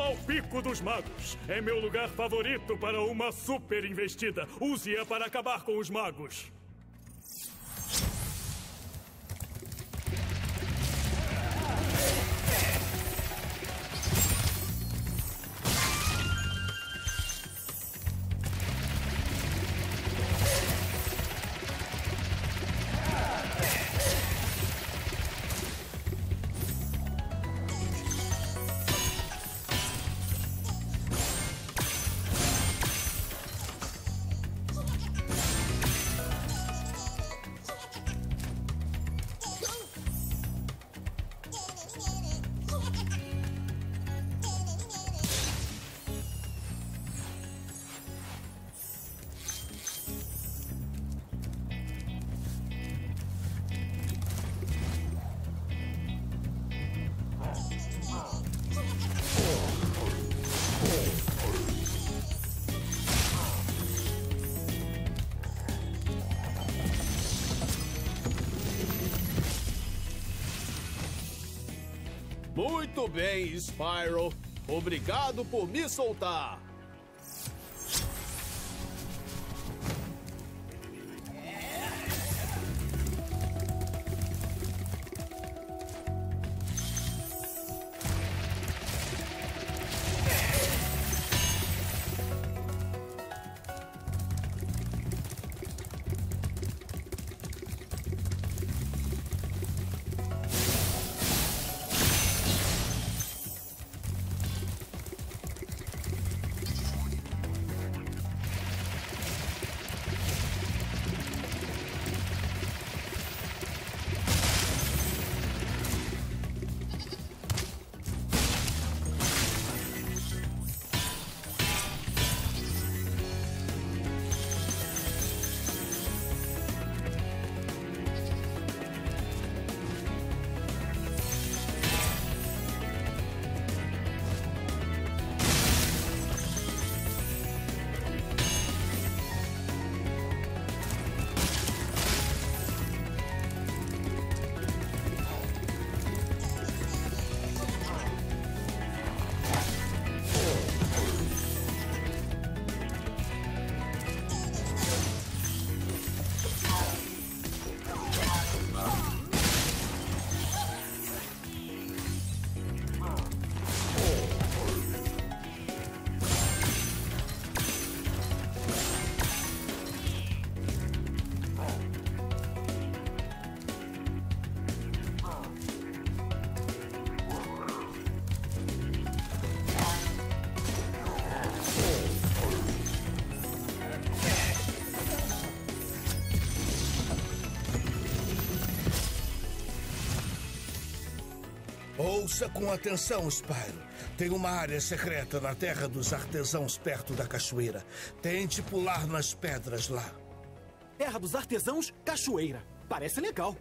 Ao Pico dos Magos. É meu lugar favorito para uma super investida. Use-a para acabar com os magos. Muito bem, Spyro. Obrigado por me soltar. Ouça com atenção, Spyro. Tem uma área secreta na Terra dos Artesãos perto da cachoeira. Tente pular nas pedras lá. Terra dos Artesãos, Cachoeira. Parece legal.